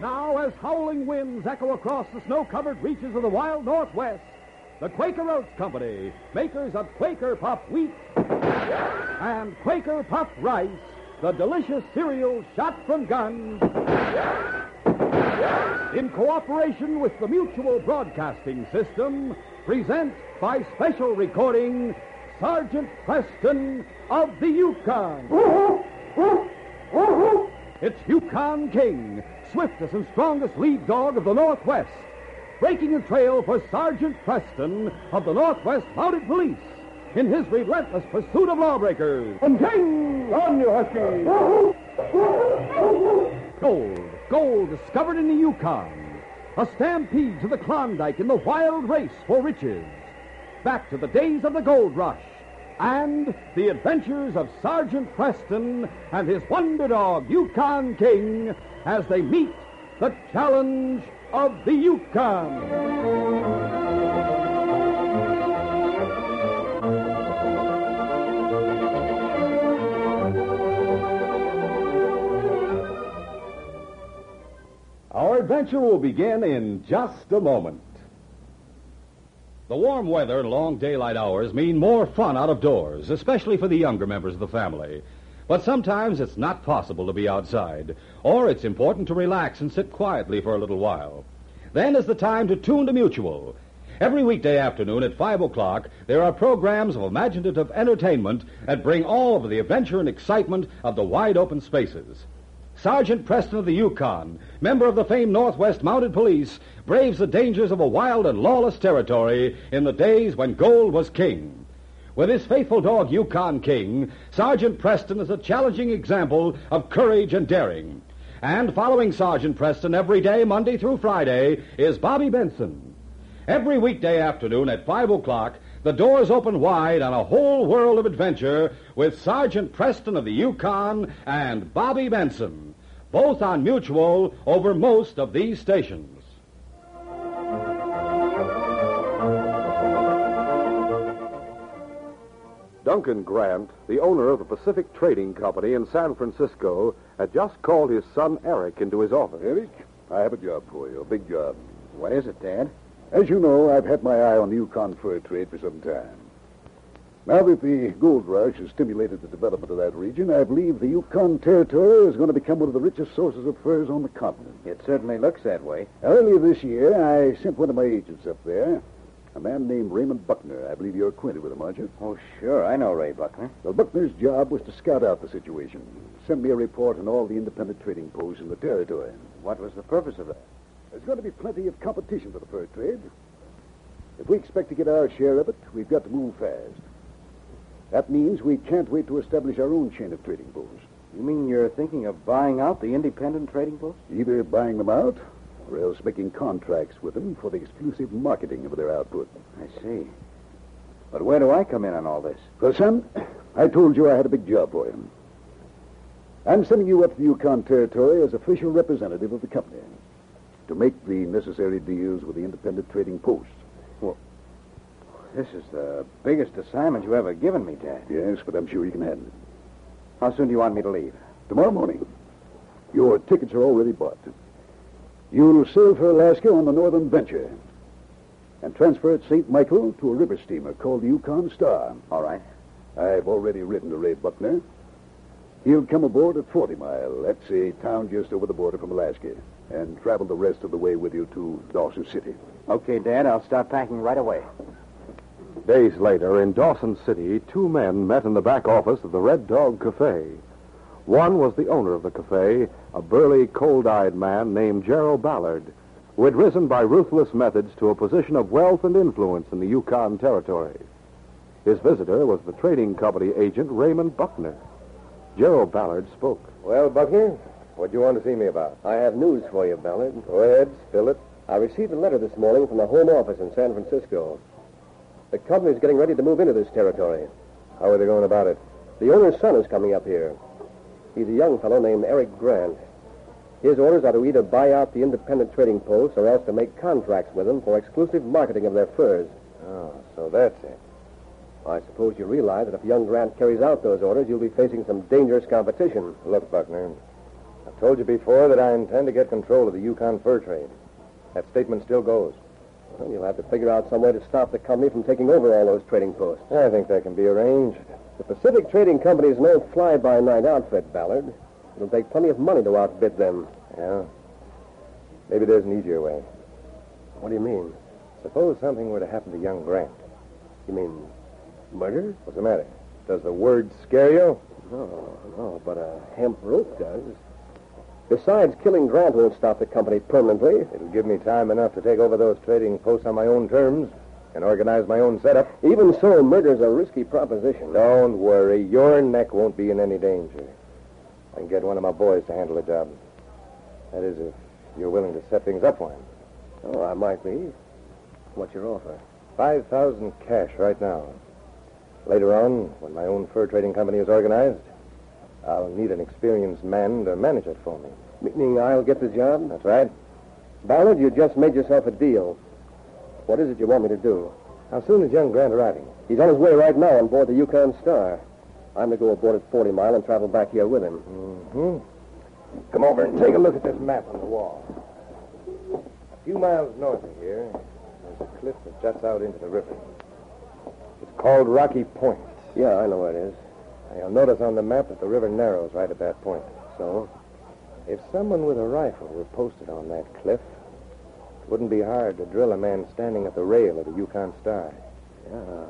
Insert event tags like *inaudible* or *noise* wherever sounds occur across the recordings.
Now, as howling winds echo across the snow covered reaches of the wild Northwest, the Quaker Oats Company, makers of Quaker Puff Wheat and Quaker Puff Rice, the delicious cereal shot from guns, in cooperation with the Mutual Broadcasting System, present by special recording Sergeant Preston of the Yukon. It's Yukon King, swiftest and strongest lead dog of the Northwest, breaking a trail for Sergeant Preston of the Northwest Mounted Police in his relentless pursuit of lawbreakers. And King, on you, Husky! Gold, gold discovered in the Yukon. A stampede to the Klondike in the wild race for riches. Back to the days of the gold rush and the adventures of Sergeant Preston and his wonder dog, Yukon King, as they meet the challenge of the Yukon. Our adventure will begin in just a moment. The warm weather and long daylight hours mean more fun out of doors, especially for the younger members of the family. But sometimes it's not possible to be outside, or it's important to relax and sit quietly for a little while. Then is the time to tune to Mutual. Every weekday afternoon at 5 o'clock, there are programs of imaginative entertainment that bring all of the adventure and excitement of the wide open spaces. Sergeant Preston of the Yukon, member of the famed Northwest Mounted Police, braves the dangers of a wild and lawless territory in the days when gold was king. With his faithful dog Yukon King, Sergeant Preston is a challenging example of courage and daring. And following Sergeant Preston every day, Monday through Friday, is Bobby Benson. Every weekday afternoon at 5 o'clock, the doors open wide on a whole world of adventure with Sergeant Preston of the Yukon and Bobby Benson, both on Mutual over most of these stations. Duncan Grant, the owner of the Pacific Trading Company in San Francisco, had just called his son Eric into his office. Eric, I have a job for you, a big job. What is it, Dad? As you know, I've had my eye on the Yukon fur trade for some time. Now that the gold rush has stimulated the development of that region, I believe the Yukon Territory is going to become one of the richest sources of furs on the continent. It certainly looks that way. Earlier this year, I sent one of my agents up there, a man named Raymond Buckner. I believe you're acquainted with him, aren't you? Oh, sure. I know Ray Buckner. Well, Buckner's job was to scout out the situation, send me a report on all the independent trading posts in the territory. What was the purpose of that? There's going to be plenty of competition for the fur trade. If we expect to get our share of it, we've got to move fast. That means we can't wait to establish our own chain of trading posts. You mean you're thinking of buying out the independent trading posts? Either buying them out or else making contracts with them for the exclusive marketing of their output. I see. But where do I come in on all this? Well, son, I told you I had a big job for you. I'm sending you up to the Yukon Territory as official representative of the company to make the necessary deals with the independent trading posts. This is the biggest assignment you ever given me, Dad. Yes, but I'm sure you can handle it. How soon do you want me to leave? Tomorrow morning. Your tickets are already bought. You'll sail for Alaska on the Northern Venture and transfer at St. Michael to a river steamer called the Yukon Star. All right. I've already written to Ray Buckner. He'll come aboard at 40 Mile. That's a town just over the border from Alaska, and travel the rest of the way with you to Dawson City. Okay, Dad. I'll start packing right away. Days later, in Dawson City, two men met in the back office of the Red Dog Cafe. One was the owner of the cafe, a burly, cold eyed man named Gerald Ballard, who had risen by ruthless methods to a position of wealth and influence in the Yukon Territory. His visitor was the trading company agent Raymond Buckner. Gerald Ballard spoke. Well, Buckner, what do you want to see me about? I have news for you, Ballard. Go ahead, spill it. I received a letter this morning from the Home Office in San Francisco. The company's getting ready to move into this territory. How are they going about it? The owner's son is coming up here. He's a young fellow named Eric Grant. His orders are to either buy out the independent trading posts or else to make contracts with them for exclusive marketing of their furs. Oh, so that's it. I suppose you realize that if young Grant carries out those orders, you'll be facing some dangerous competition. Look, Buckner, I've told you before that I intend to get control of the Yukon fur trade. That statement still goes. Well, you'll have to figure out some way to stop the company from taking over all those trading posts. I think that can be arranged. The Pacific Trading Company is no fly-by-night outfit, Ballard. It'll take plenty of money to outbid them. Yeah. Maybe there's an easier way. What do you mean? Suppose something were to happen to young Grant. You mean murder? What's the matter? Does the word scare you? No, no, but a hemp rope does. Besides, killing Grant won't stop the company permanently. It'll give me time enough to take over those trading posts on my own terms and organize my own setup. Even so, murder's a risky proposition. Don't worry. Your neck won't be in any danger. I can get one of my boys to handle the job. That is, if you're willing to set things up for him. Oh, I might be. What's your offer? Five thousand cash right now. Later on, when my own fur trading company is organized, I'll need an experienced man to manage it for me. Meaning I'll get the job? That's right. Ballard, you just made yourself a deal. What is it you want me to do? How soon is young Grant arriving? He's on his way right now on board the Yukon Star. I'm to go aboard at 40 Mile and travel back here with him. Mm-hmm. Come over and take a look at this map on the wall. A few miles north of here, there's a cliff that juts out into the river. It's called Rocky Point. Yeah, I know where it is. You'll notice on the map that the river narrows right at that point. So? If someone with a rifle were posted on that cliff, it wouldn't be hard to drill a man standing at the rail of the Yukon Star. Yeah.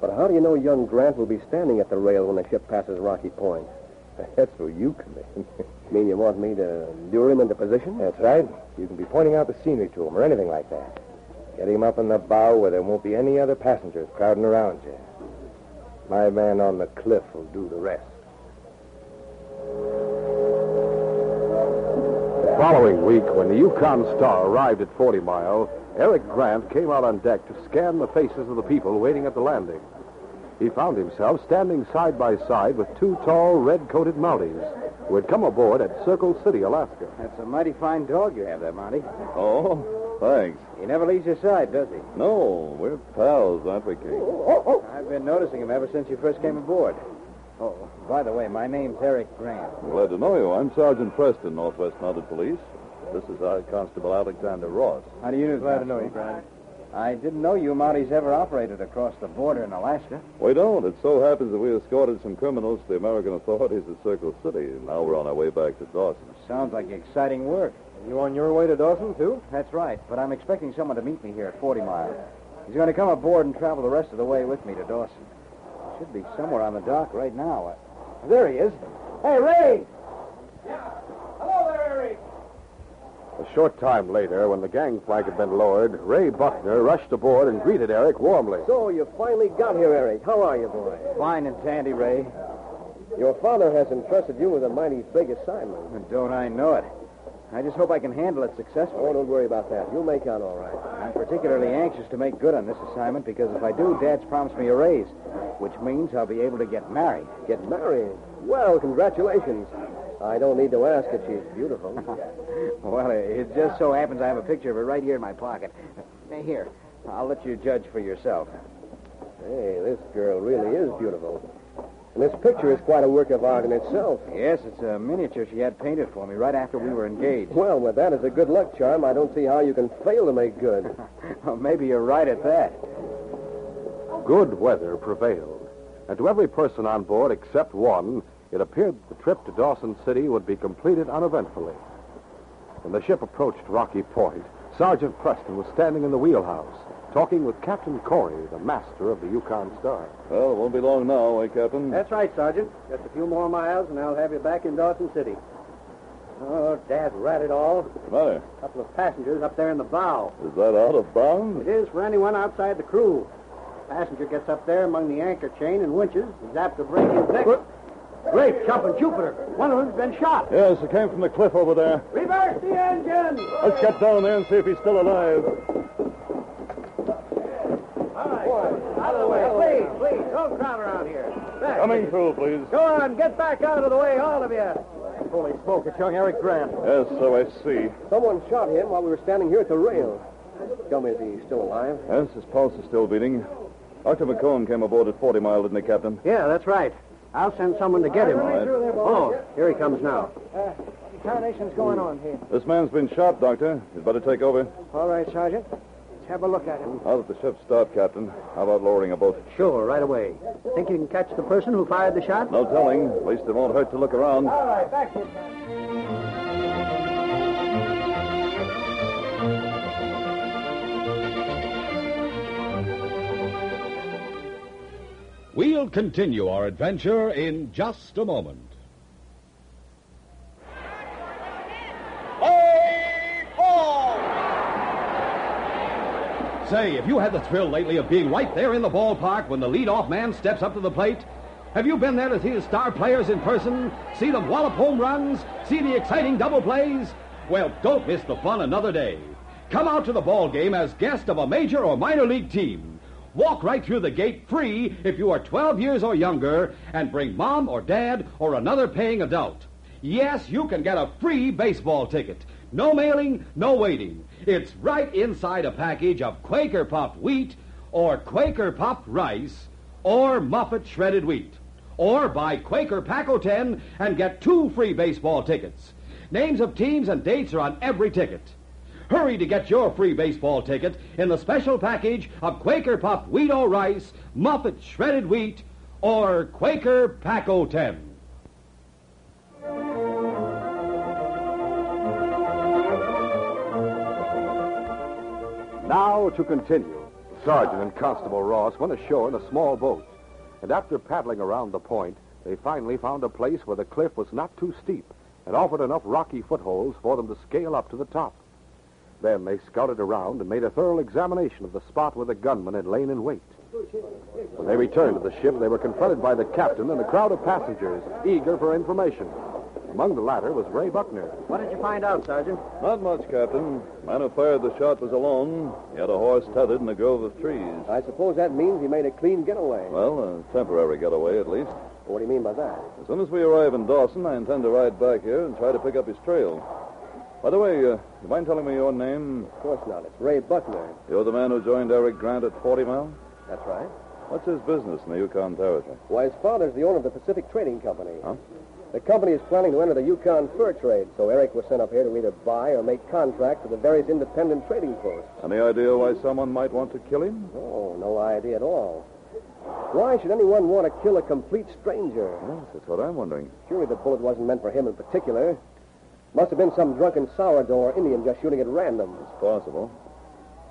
But how do you know young Grant will be standing at the rail when the ship passes Rocky Point? *laughs* That's where you come in. *laughs* Mean you want me to lure him into position? That's right. You can be pointing out the scenery to him or anything like that. Get him up in the bow where there won't be any other passengers crowding around you. My man on the cliff will do the rest. The following week, when the Yukon Star arrived at 40 Mile, Eric Grant came out on deck to scan the faces of the people waiting at the landing. He found himself standing side by side with two tall, red-coated Mounties who had come aboard at Circle City, Alaska. That's a mighty fine dog you have there, Mountie. Oh, thanks. He never leaves your side, does he? No, we're pals, aren't we, King? Oh, oh, oh. I've been noticing him ever since you first came aboard. Oh, by the way, my name's Eric Grant. Glad to know you. I'm Sergeant Preston, Northwest Mounted Police. This is our Constable Alexander Ross. How do you know? Glad to know you, Grant. I didn't know you Mounties ever operated across the border in Alaska. We don't. It so happens that we escorted some criminals to the American authorities at Circle City. and Now we're on our way back to Dawson. Sounds like exciting work. You on your way to Dawson, too? That's right, but I'm expecting someone to meet me here at 40 Mile. He's going to come aboard and travel the rest of the way with me to Dawson. Should be somewhere on the dock right now. Uh, there he is. Hey, Ray! Yeah. Hello there, Eric. A short time later, when the gang gangplank had been lowered, Ray Buckner rushed aboard and greeted Eric warmly. So you finally got here, Eric. How are you, boy? Fine and dandy, Ray. Your father has entrusted you with a mighty big assignment. Don't I know it? I just hope I can handle it successfully. Oh, don't worry about that. You'll make out all right. I'm particularly anxious to make good on this assignment because if I do, Dad's promised me a raise, which means I'll be able to get married. Get married? Well, congratulations. I don't need to ask if she's beautiful. *laughs* Well, it just so happens I have a picture of her right here in my pocket. Here, I'll let you judge for yourself. hey, this girl really is beautiful. And this picture is quite a work of art in itself. Yes, it's a miniature she had painted for me right after we were engaged. Well, with that as a good luck charm, I don't see how you can fail to make good. *laughs* well, maybe you're right at that. Good weather prevailed, and to every person on board except one, it appeared that the trip to Dawson City would be completed uneventfully. When the ship approached Rocky Point, Sergeant Preston was standing in the wheelhouse, talking with Captain Corey, the master of the Yukon Star. Well, it won't be long now, eh, Captain? That's right, Sergeant. Just a few more miles, and I'll have you back in Dawson City. Oh, Dad, rat it all. What's the matter? A couple of passengers up there in the bow. Is that out of bounds? It is for anyone outside the crew. Passenger gets up there among the anchor chain and winches. He's apt to break his neck. Great jumping Jupiter. One of them's been shot. Yes, it came from the cliff over there. Reverse the engine. Let's get down there and see if he's still alive. Out of the way. Please, please, don't crowd around here. Back. Coming through, please. Go on, get back out of the way, all of you. Holy smoke, it's young Eric Grant. Yes, so I see. Someone shot him while we were standing here at the rail. Tell me, is he still alive? Yes, his pulse is still beating. Dr. McCone came aboard at 40 Mile, didn't he, Captain? Yeah, that's right. I'll send someone to get him. Right. Oh, here he comes now. Uh, tarnation's going on here? This man's been shot, Doctor. You'd better take over. All right, Sergeant. Let's have a look at him. Now that the ship's stopped, Captain, how about lowering a boat? Sure, right away. Think you can catch the person who fired the shot? No telling. At least it won't hurt to look around. All right, back here. We'll continue our adventure in just a moment. Say, have you had the thrill lately of being right there in the ballpark when the leadoff man steps up to the plate? Have you been there to see the star players in person? See them wallop home runs? See the exciting double plays? Well, don't miss the fun another day. Come out to the ball game as guest of a major or minor league team. Walk right through the gate free if you are 12 years or younger and bring mom or dad or another paying adult. Yes, you can get a free baseball ticket. No mailing, no waiting. It's right inside a package of Quaker Puffed wheat or Quaker Puffed rice or Muffet shredded wheat. Or buy Quaker Pack-O-Ten and get two free baseball tickets. Names of teams and dates are on every ticket. Hurry to get your free baseball ticket in the special package of Quaker Puffed wheat or rice, Muffet shredded wheat, or Quaker Pack-O-Ten. Now to continue. Sergeant and Constable Ross went ashore in a small boat, and after paddling around the point, they finally found a place where the cliff was not too steep and offered enough rocky footholds for them to scale up to the top. Then they scouted around and made a thorough examination of the spot where the gunman had lain in wait. When they returned to the ship, they were confronted by the captain and a crowd of passengers eager for information. Among the latter was Ray Buckner. What did you find out, Sergeant? Not much, Captain. Man who fired the shot was alone. He had a horse tethered in a grove of trees. I suppose that means he made a clean getaway. Well, a temporary getaway, at least. What do you mean by that? As soon as we arrive in Dawson, I intend to ride back here and try to pick up his trail. By the way, uh, you mind telling me your name? Of course not. It's Ray Buckner. You're the man who joined Eric Grant at 40 Mile? That's right. What's his business in the Yukon Territory? Why, his father's the owner of the Pacific Trading Company. Huh? The company is planning to enter the Yukon fur trade, so Eric was sent up here to either buy or make contracts with the various independent trading posts. Any idea why someone might want to kill him? Oh, no idea at all. Why should anyone want to kill a complete stranger? Yes, that's what I'm wondering. Surely the bullet wasn't meant for him in particular. Must have been some drunken sourdough or Indian just shooting at random. It's possible.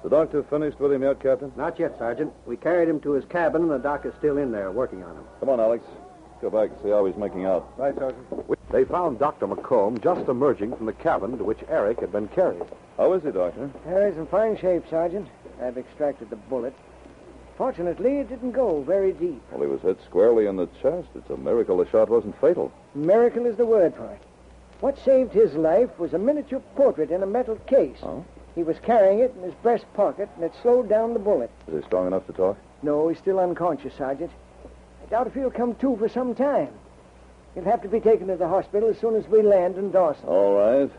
The doctor finished with him yet, Captain? Not yet, Sergeant. We carried him to his cabin, and the doc is still in there working on him. Come on, Alex. Go back and see how he's making out. Right, Sergeant. They found Dr. McComb just emerging from the cabin to which Eric had been carried. How is he, Doctor? Uh, Harry's in fine shape, Sergeant. I've extracted the bullet. Fortunately, it didn't go very deep. Well, he was hit squarely in the chest. It's a miracle the shot wasn't fatal. Miracle is the word for it. What saved his life was a miniature portrait in a metal case. Oh? He was carrying it in his breast pocket, and it slowed down the bullet. Is he strong enough to talk? No, he's still unconscious, Sergeant. I doubt if he'll come to for some time. He'll have to be taken to the hospital as soon as we land in Dawson. All right.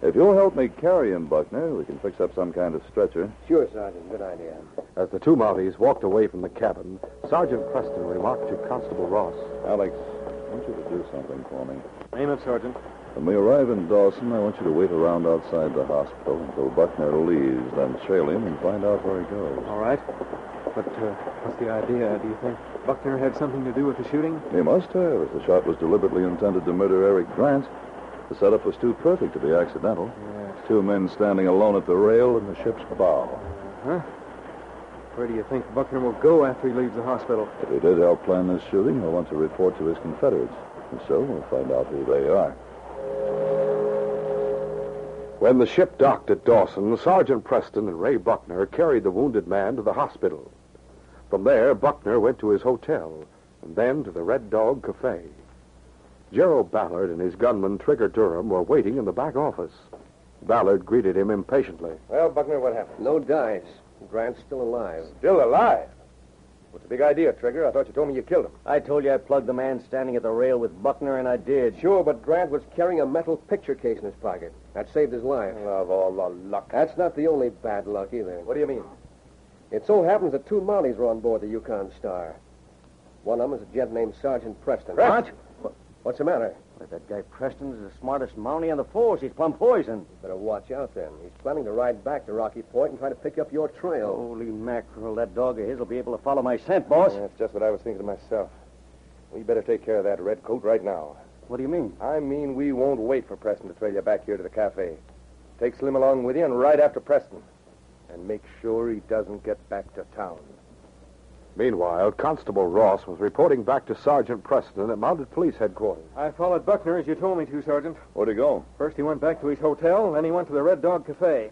If you'll help me carry him, Buckner, we can fix up some kind of stretcher. Sure, Sergeant. Good idea. As the two Mounties walked away from the cabin, Sergeant Preston remarked to Constable Ross. Alex, I want you to do something for me. Name it, Sergeant. When we arrive in Dawson, I want you to wait around outside the hospital until Buckner leaves, then trail him and find out where he goes. All right. But uh, what's the idea? Do you think Buckner had something to do with the shooting? He must have, if the shot was deliberately intended to murder Eric Grant. The setup was too perfect to be accidental. Yes. Two men standing alone at the rail in the ship's bow. Huh? Where do you think Buckner will go after he leaves the hospital? If he did help plan this shooting, he'll want to report to his Confederates. And so we'll find out who they are. When the ship docked at Dawson, Sergeant Preston and Ray Buckner carried the wounded man to the hospital. From there, Buckner went to his hotel, and then to the Red Dog Cafe. Gerald Ballard and his gunman, Trigger Durham, were waiting in the back office. Ballard greeted him impatiently. Well, Buckner, what happened? No dice. Grant's still alive. Still alive? What's the big idea, Trigger? I thought you told me you killed him. I told you I plugged the man standing at the rail with Buckner, and I did. Sure, but Grant was carrying a metal picture case in his pocket. That saved his life. Of all the luck. That's not the only bad luck either. What do you mean? It so happens that two Mounties were on board the Yukon Star. One of them is a gent named Sergeant Preston. What? What's the matter? That guy Preston is the smartest mountie on the force. He's plumb poison. You Better watch out then. He's planning to ride back to Rocky Point and try to pick up your trail. Holy mackerel, that dog of his will be able to follow my scent, boss. That's just what I was thinking to myself. We better take care of that red coat right now. What do you mean? I mean, we won't wait for Preston to trail you back here to the cafe. Take Slim along with you and ride after Preston. And make sure he doesn't get back to town. Meanwhile, Constable Ross was reporting back to Sergeant Preston at Mounted Police Headquarters. I followed Buckner as you told me to, Sergeant. Where'd he go? First he went back to his hotel, then he went to the Red Dog Cafe.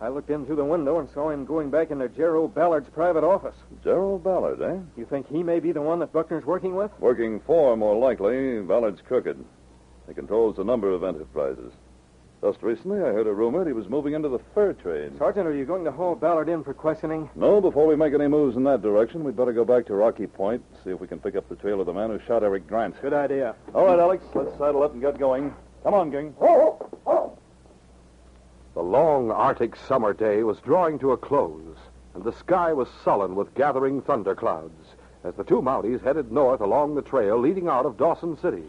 I looked in through the window and saw him going back into Gerald Ballard's private office. Gerald Ballard, eh? You think he may be the one that Buckner's working with? Working for, more likely. Ballard's crooked. He controls a number of enterprises. Just recently, I heard a rumor that he was moving into the fur trade. Sergeant, are you going to haul Ballard in for questioning? No, before we make any moves in that direction, we'd better go back to Rocky Point, see if we can pick up the trail of the man who shot Eric Grant. Good idea. All right, Alex, let's saddle up and get going. Come on, gang. Oh, oh, oh. The long Arctic summer day was drawing to a close, and the sky was sullen with gathering thunderclouds as the two Mounties headed north along the trail leading out of Dawson City.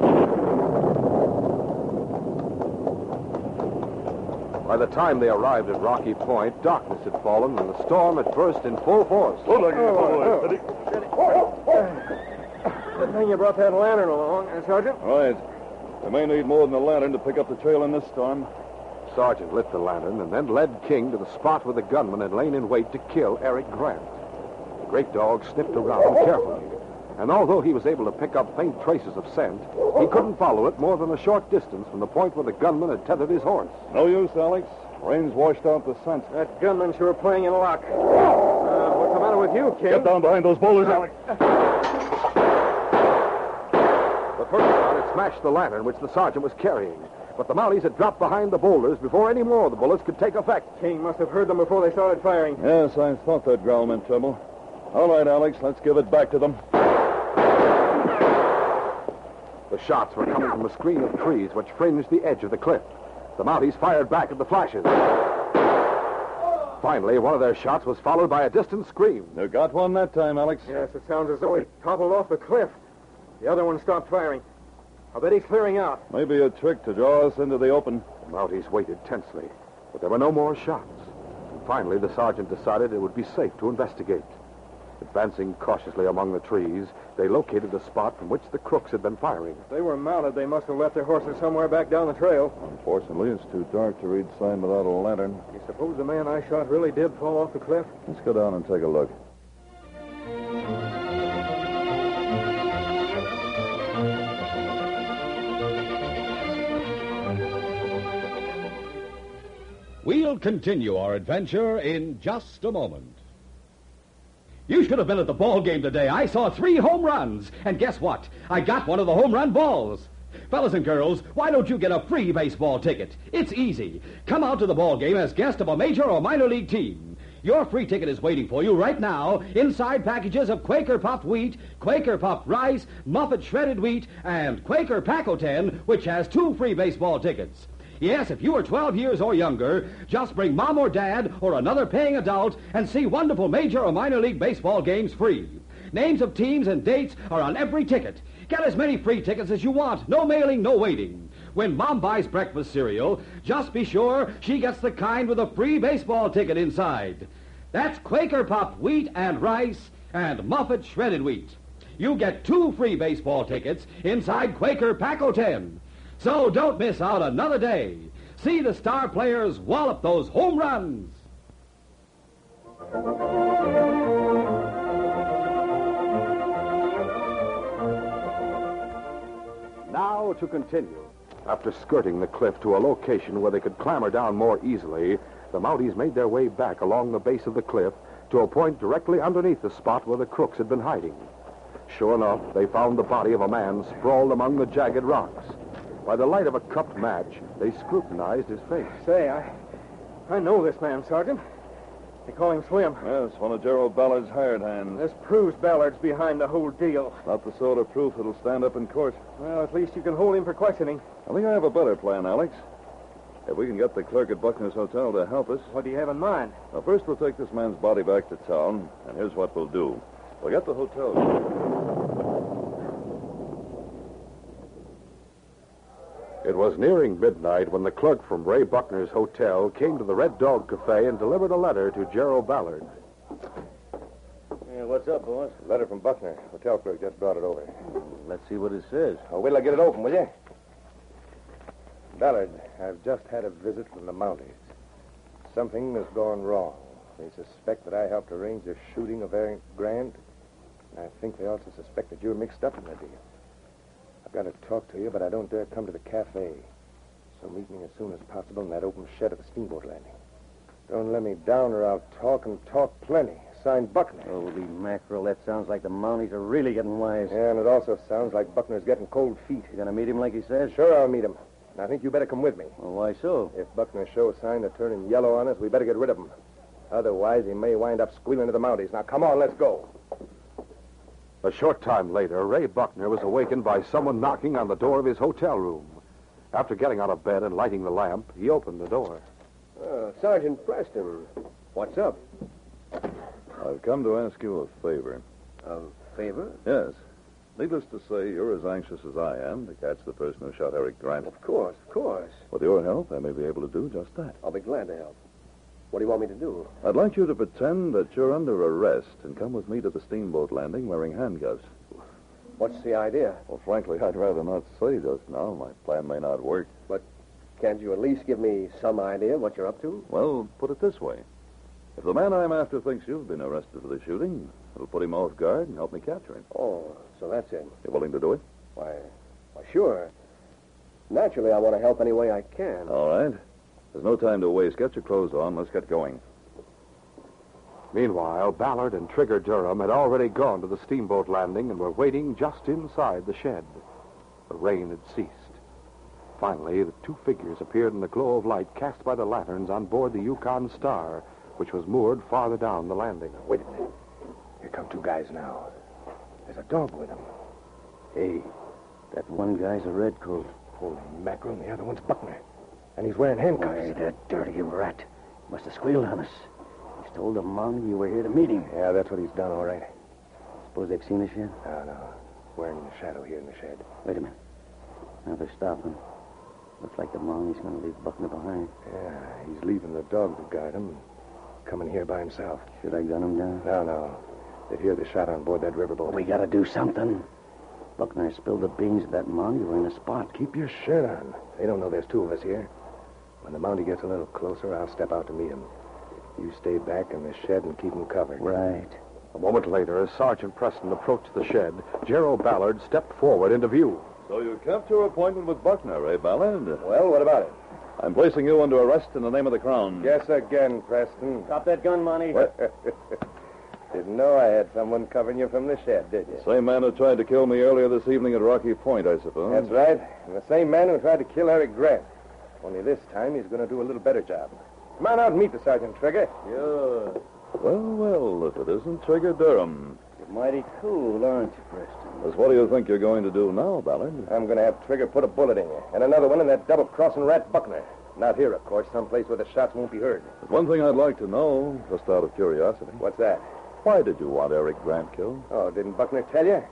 By the time they arrived at Rocky Point, darkness had fallen and the storm had burst in full force. Good thing you brought that lantern along, uh, Sergeant. Right. We may need more than a lantern to pick up the trail in this storm. Sergeant lit the lantern and then led King to the spot where the gunman had lain in wait to kill Eric Grant. The great dog sniffed around carefully, and although he was able to pick up faint traces of scent, he couldn't follow it more than a short distance from the point where the gunman had tethered his horse. No use, Alex. Rain's washed out the scent. That gunman sure playing in luck. Uh, what's the matter with you, King? Get down behind those boulders, Alex. The first shot had smashed the lantern which the sergeant was carrying, but the Mounties had dropped behind the boulders before any more of the bullets could take effect. King must have heard them before they started firing. Yes, I thought that growl meant trouble. All right, Alex, let's give it back to them. The shots were coming from a screen of trees which fringed the edge of the cliff. The Mounties fired back at the flashes. Finally, one of their shots was followed by a distant scream. You got one that time, Alex. Yes, it sounds as though he toppled off the cliff. The other one stopped firing. I bet he's clearing out. Maybe a trick to draw us into the open. The Mounties waited tensely, but there were no more shots. And finally, the sergeant decided it would be safe to investigate. Advancing cautiously among the trees, they located the spot from which the crooks had been firing. If they were mounted, they must have left their horses somewhere back down the trail. Unfortunately, it's too dark to read sign without a lantern. You suppose the man I shot really did fall off the cliff? Let's go down and take a look. We'll continue our adventure in just a moment. You should have been at the ball game today. I saw three home runs. And guess what? I got one of the home run balls. Fellas and girls, why don't you get a free baseball ticket? It's easy. Come out to the ball game as guest of a major or minor league team. Your free ticket is waiting for you right now inside packages of Quaker puffed wheat, Quaker puffed rice, Muffet shredded wheat, and Quaker Pack-O-Ten, which has two free baseball tickets. Yes, if you are 12 years or younger, just bring mom or dad or another paying adult and see wonderful major or minor league baseball games free. Names of teams and dates are on every ticket. Get as many free tickets as you want. No mailing, no waiting. When mom buys breakfast cereal, just be sure she gets the kind with a free baseball ticket inside. That's Quaker Puffed wheat and rice and Muffet shredded wheat. You get two free baseball tickets inside Quaker Pack-O-Ten. So don't miss out another day. See the star players wallop those home runs. Now to continue. After skirting the cliff to a location where they could clamber down more easily, the Mounties made their way back along the base of the cliff to a point directly underneath the spot where the crooks had been hiding. Sure enough, they found the body of a man sprawled among the jagged rocks. By the light of a cupped match, they scrutinized his face. Say, I, I know this man, Sergeant. They call him Slim. Yes, one of Gerald Ballard's hired hands. This proves Ballard's behind the whole deal. Not the sort of proof that'll stand up in court. Well, at least you can hold him for questioning. I think I have a better plan, Alex. If we can get the clerk at Buckner's Hotel to help us. What do you have in mind? Well, first we'll take this man's body back to town, and here's what we'll do. We'll get the hotel. It was nearing midnight when the clerk from Ray Buckner's hotel came to the Red Dog Cafe and delivered a letter to Gerald Ballard. Yeah, what's up, boss? Letter from Buckner. Hotel clerk just brought it over. Mm, let's see what it says. Oh, wait till I get it open, will you? Ballard, I've just had a visit from the Mounties. Something has gone wrong. They suspect that I helped arrange the shooting of Eric Grant. And I think they also suspect that you're mixed up in the deal. I've got to talk to you, but I don't dare come to the cafe. So meet me as soon as possible in that open shed at the steamboat landing. Don't let me down or I'll talk and talk plenty. Signed Buckner. Holy mackerel, that sounds like the Mounties are really getting wise. Yeah, and it also sounds like Buckner's getting cold feet. You gonna meet him like he says? Sure, I'll meet him. And I think you better come with me. Well, why so? If Buckner shows sign of turning yellow on us, we better get rid of him. Otherwise, he may wind up squealing to the Mounties. Now, come on, let's go. A short time later, Ray Buckner was awakened by someone knocking on the door of his hotel room. After getting out of bed and lighting the lamp, he opened the door. Uh, Sergeant Preston. What's up? I've come to ask you a favor. A favor? Yes. Needless to say, you're as anxious as I am to catch the person who shot Eric Grant. Of course, of course. With your help, I may be able to do just that. I'll be glad to help. What do you want me to do? I'd like you to pretend that you're under arrest and come with me to the steamboat landing wearing handcuffs. What's the idea? Well, frankly, I'd rather not say just now. My plan may not work. But can't you at least give me some idea what you're up to? Well, put it this way. If the man I'm after thinks you've been arrested for the shooting, it'll put him off guard and help me capture him. Oh, so that's it. You're willing to do it? Why, why, sure. Naturally, I want to help any way I can. All right. There's no time to waste. Get your clothes on. Let's get going. Meanwhile, Ballard and Trigger Durham had already gone to the steamboat landing and were waiting just inside the shed. The rain had ceased. Finally, the two figures appeared in the glow of light cast by the lanterns on board the Yukon Star, which was moored farther down the landing. Wait a minute. Here come two guys now. There's a dog with them. Hey, that one guy's a redcoat. Holy mackerel, and the other one's Buckner. And he's wearing handcuffs. Why, that dirty rat. He Must have squealed on us. He's told the Mountie you were here to meet him. Yeah, that's what he's done, all right. Suppose they've seen us yet? No, no. Wearing in the shadow here in the shed. Wait a minute. Now they're stopping. Looks like the Mountie's going to leave Buckner behind. Yeah, he's leaving the dog to guide him. And coming here by himself. Should I gun him down? No, no. They'd hear the shot on board that riverboat. We got to do something. Buckner spilled the beans at that Mountie. We're in a spot. Keep your shirt on. They don't know there's two of us here. When the Mountie gets a little closer, I'll step out to meet him. You stay back in the shed and keep him covered. Right. A moment later, as Sergeant Preston approached the shed, Gerald Ballard stepped forward into view. So you kept your appointment with Buckner, eh, Ballard? Well, what about it? I'm placing you under arrest in the name of the Crown. Yes, again, Preston. Drop that gun, Mountie. *laughs* Didn't know I had someone covering you from the shed, did you? Same man who tried to kill me earlier this evening at Rocky Point, I suppose. That's right. And the same man who tried to kill Eric Grant. Only this time he's going to do a little better job. Come on out and meet the Sergeant Trigger. Sure. Well, well, if it isn't Trigger Durham. You're mighty cool, aren't you, Preston? Just what do you think you're going to do now, Ballard? I'm going to have Trigger put a bullet in you. And another one in that double-crossing rat Buckner. Not here, of course. Someplace where the shots won't be heard. But one thing I'd like to know, just out of curiosity. What's that? Why did you want Eric Grant killed? Oh, didn't Buckner tell you?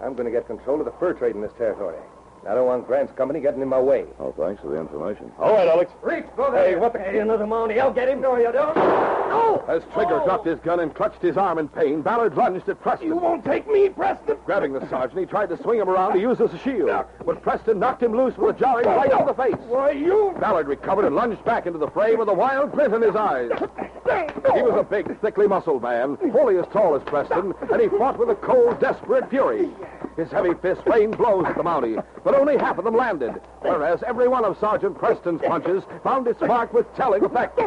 I'm going to get control of the fur trade in this territory. I don't want Grant's company getting in my way. Oh, thanks for the information. All right, Alex. Reach, go there. Hey, what the... Hey, another Mountie. I'll get him. No, you don't. No! As Trigger dropped his gun and clutched his arm in pain, Ballard lunged at Preston. You won't take me, Preston. Grabbing the sergeant, he tried to swing him around to use as a shield. But Preston knocked him loose with a jarring right to the face. Why, you... Ballard recovered and lunged back into the fray with a wild glint in his eyes. He was a big, thickly muscled man, fully as tall as Preston, and he fought with a cold, desperate fury. His heavy fist rained blows at the Mountie, but only half of them landed, whereas every one of Sergeant Preston's punches found its mark with telling effect.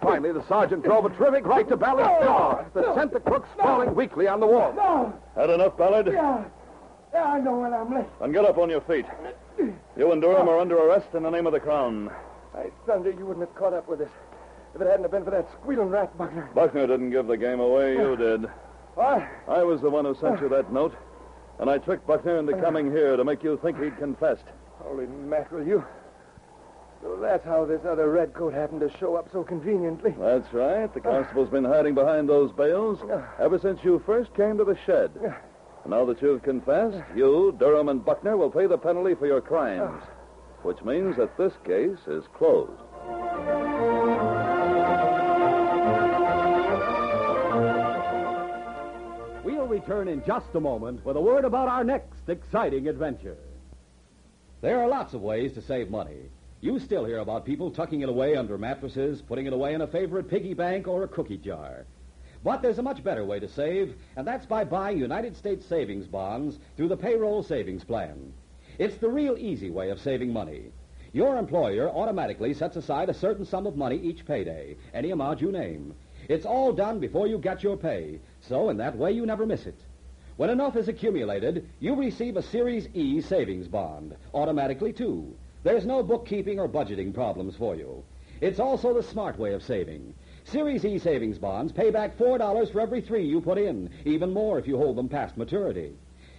Finally, the sergeant drove a terrific right to Ballard's jaw that sent the crook sprawling weakly on the wall. No. Had enough, Ballard? Yeah. Yeah, I know when I'm late. Then get up on your feet. You and Durham are under arrest in the name of the Crown. I thunder you wouldn't have caught up with us if it hadn't have been for that squealing rat, Buckner. Buckner didn't give the game away. You did. What? I was the one who sent you that note, and I tricked Buckner into uh. coming here to make you think he'd confessed. Holy mackerel, you... So that's how this other redcoat happened to show up so conveniently. That's right. The constable's been hiding behind those bales uh. ever since you first came to the shed. Uh. Now that you've confessed, you, Durham, and Buckner will pay the penalty for your crimes. which means that this case is closed. Return in just a moment with a word about our next exciting adventure. There are lots of ways to save money. You still hear about people tucking it away under mattresses, putting it away in a favorite piggy bank or a cookie jar. But there's a much better way to save, and that's by buying United States savings bonds through the payroll savings plan. It's the real easy way of saving money. Your employer automatically sets aside a certain sum of money each payday, any amount you name. It's all done before you get your pay, so in that way you never miss it. When enough is accumulated, you receive a Series E savings bond, automatically too. There's no bookkeeping or budgeting problems for you. It's also the smart way of saving. Series E savings bonds pay back $4 for every three you put in, even more if you hold them past maturity.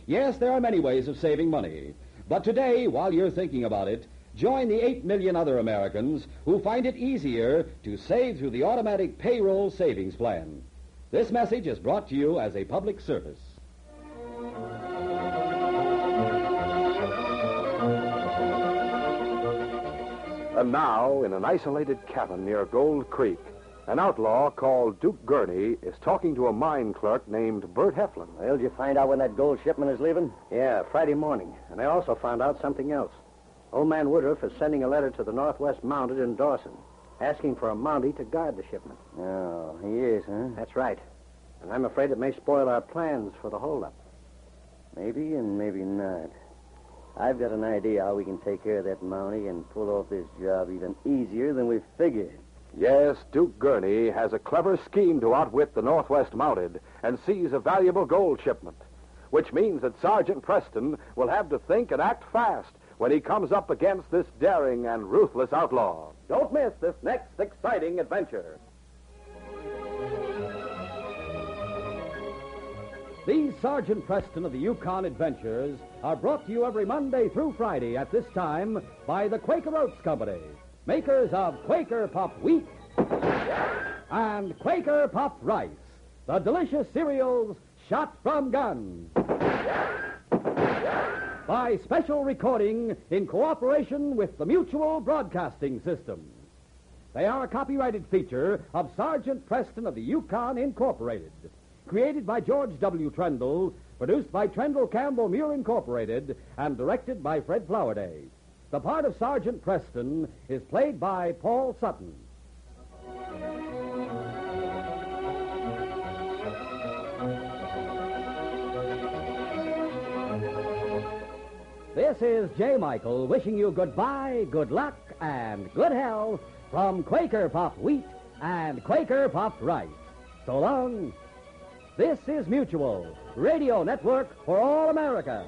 Yes, there are many ways of saving money. But today, while you're thinking about it, join the 8 million other Americans who find it easier to save through the automatic payroll savings plan. This message is brought to you as a public service. And now, in an isolated cabin near Gold Creek, an outlaw called Duke Gurney is talking to a mine clerk named Bert Heflin. Well, did you find out when that gold shipment is leaving? Yeah, Friday morning. And I also found out something else. Old man Woodruff is sending a letter to the Northwest Mounted in Dawson, asking for a Mountie to guard the shipment. Oh, he is, huh? That's right. And I'm afraid it may spoil our plans for the holdup. Maybe and maybe not. I've got an idea how we can take care of that Mountie and pull off this job even easier than we figured. Yes, Duke Gurney has a clever scheme to outwit the Northwest Mounted and seize a valuable gold shipment, which means that Sergeant Preston will have to think and act fast when he comes up against this daring and ruthless outlaw. Don't miss this next exciting adventure. These Sergeant Preston of the Yukon Adventures are brought to you every Monday through Friday at this time by the Quaker Oats Company, makers of Quaker Puffed Wheat and Quaker Puffed Rice, the delicious cereals shot from guns. By special recording in cooperation with the Mutual Broadcasting System. They are a copyrighted feature of Sergeant Preston of the Yukon Incorporated. Created by George W. Trendle, produced by Trendle Campbell Muir Incorporated, and directed by Fred Flowerday. The part of Sergeant Preston is played by Paul Sutton. This is Jay Michael wishing you goodbye, good luck, and good health from Quaker Puff Wheat and Quaker Puff Rice. So long. This is Mutual, Radio Network for all America.